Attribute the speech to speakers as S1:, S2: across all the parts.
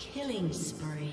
S1: Killing spree.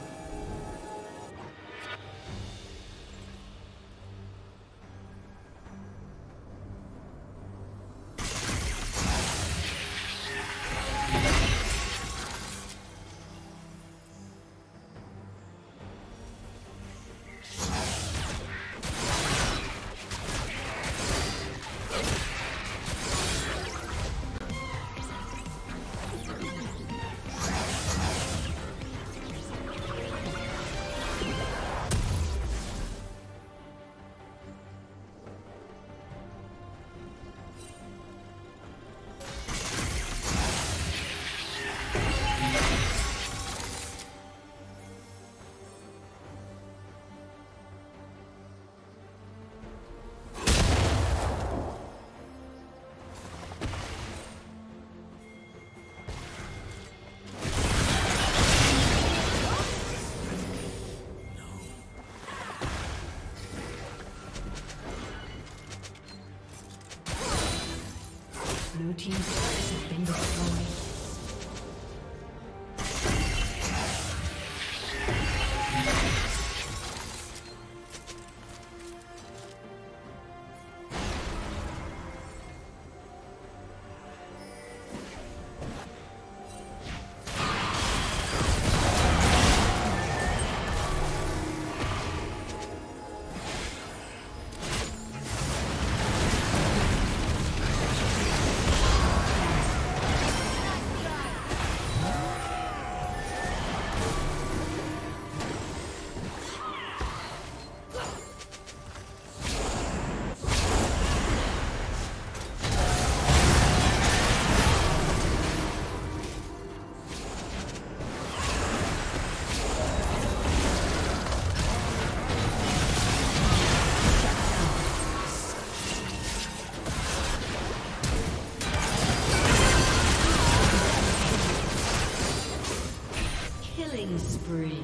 S1: Spree.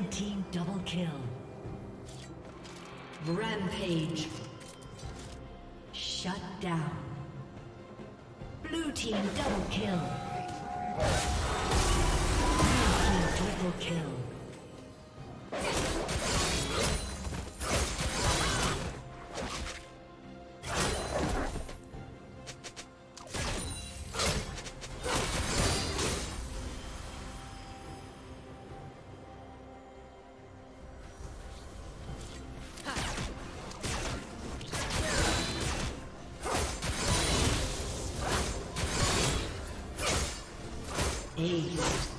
S1: Red team double kill. Rampage. Shut down. Blue team double kill. Blue team triple kill. Ace.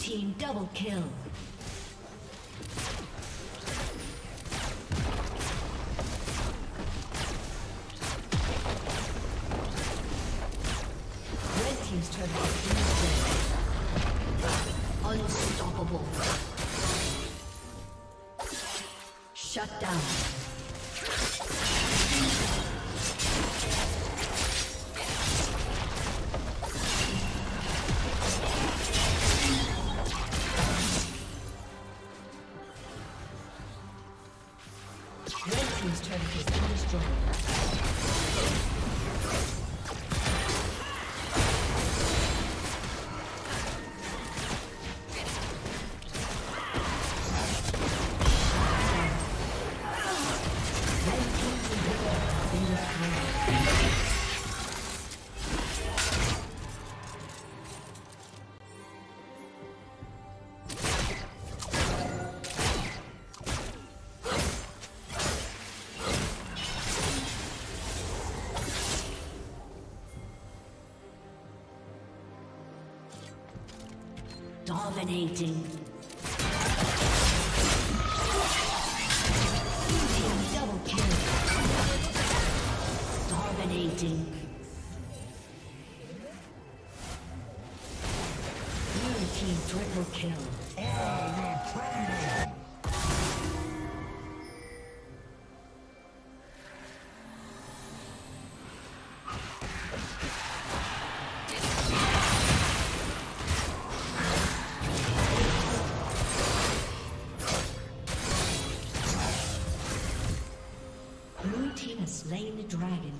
S1: Team double kill. Dominating. Slain the dragon.